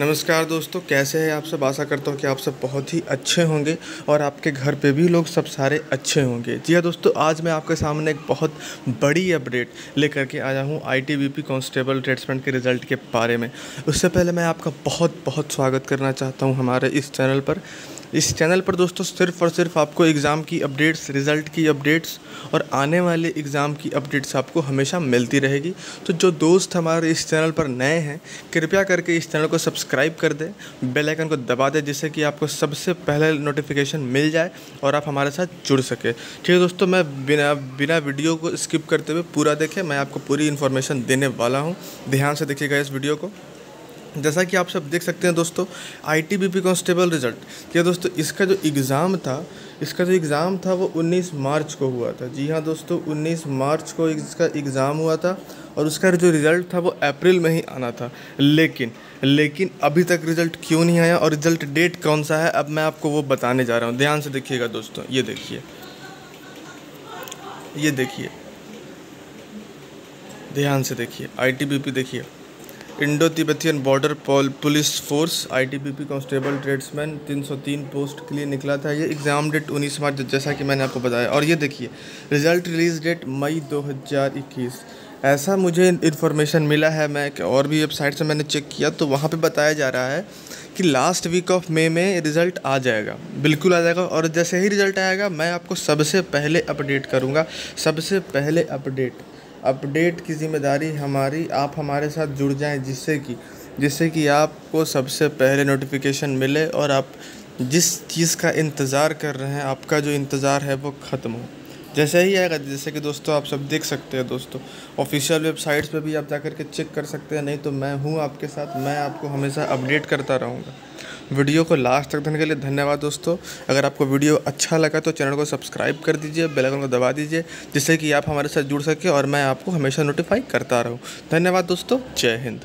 नमस्कार दोस्तों, कैसे हैं आप सब? आशा करता हूँ कि आप सब बहुत ही अच्छे होंगे और आपके घर पे भी लोग सब सारे अच्छे होंगे। जी हाँ दोस्तों, आज मैं आपके सामने एक बहुत बड़ी अपडेट लेकर के आया हूँ I T B P constable tradesman के रिज़ल्ट के बारे में। उससे पहले मैं आपका बहुत बहुत स्वागत करना चाहता हूँ हमारे इस चैनल पर। इस चैनल पर दोस्तों सिर्फ़ और सिर्फ़ आपको एग्ज़ाम की अपडेट्स, रिज़ल्ट की अपडेट्स और आने वाले एग्ज़ाम की अपडेट्स आपको हमेशा मिलती रहेगी। तो जो दोस्त हमारे इस चैनल पर नए हैं, कृपया करके इस चैनल को सब्सक्राइब कर दें, बेल आइकन को दबा दें, जिससे कि आपको सबसे पहले नोटिफिकेशन मिल जाए और आप हमारे साथ जुड़ सके। ठीक है दोस्तों, मैं बिना बिना वीडियो को स्किप करते हुए पूरा देखें, मैं आपको पूरी इन्फॉर्मेशन देने वाला हूँ। ध्यान से देखिएगा इस वीडियो को। जैसा कि आप सब देख सकते हैं दोस्तों I T B P constable result क्या दोस्तों, इसका जो एग्ज़ाम था, इसका जो एग्ज़ाम था वो 19 मार्च को हुआ था। जी हाँ दोस्तों 19 मार्च को इसका एग्ज़ाम हुआ था और उसका जो रिज़ल्ट था वो अप्रैल में ही आना था। लेकिन लेकिन अभी तक रिज़ल्ट क्यों नहीं आया और रिज़ल्ट डेट कौन सा है, अब मैं आपको वो बताने जा रहा हूँ। ध्यान से देखिएगा दोस्तों, ये देखिए। ये देखिए। ध्यान से देखिए आई टी बी पी देखिए। Indo Tibetan border police force ITBP constable tradesman 303 post के लिए निकला था। ये एग्ज़ाम डेट 19 मार्च, जैसा कि मैंने आपको बताया। और ये देखिए रिज़ल्ट रिलीज़ डेट मई 2021 ऐसा मुझे इन्फॉर्मेशन मिला है, मैं कि और भी वेबसाइट से मैंने चेक किया तो वहाँ पे बताया जा रहा है कि लास्ट वीक ऑफ़ मे में रिज़ल्ट आ जाएगा। बिल्कुल आ जाएगा, और जैसे ही रिज़ल्ट आएगा, मैं आपको सबसे पहले अपडेट करूँगा। सबसे पहले अपडेट अपडेट की ज़िम्मेदारी हमारी, आप हमारे साथ जुड़ जाएँ जिससे कि जिससे कि आपको सबसे पहले नोटिफिकेशन मिले और आप जिस चीज़ का इंतज़ार कर रहे हैं, आपका जो इंतज़ार है वो ख़त्म हो। जैसे ही आएगा, जैसे कि दोस्तों आप सब देख सकते हैं दोस्तों ऑफिशियल वेबसाइट्स पे भी आप जा कर के चेक कर सकते हैं, नहीं तो मैं हूँ आपके साथ, मैं आपको हमेशा अपडेट करता रहूँगा। वीडियो को लास्ट तक देखने के लिए धन्यवाद दोस्तों। अगर आपको वीडियो अच्छा लगा तो चैनल को सब्सक्राइब कर दीजिए बेल आइकन को दबा दीजिए, जिससे कि आप हमारे साथ जुड़ सके और मैं आपको हमेशा नोटिफाई करता रहूँ। धन्यवाद दोस्तों, जय हिंद।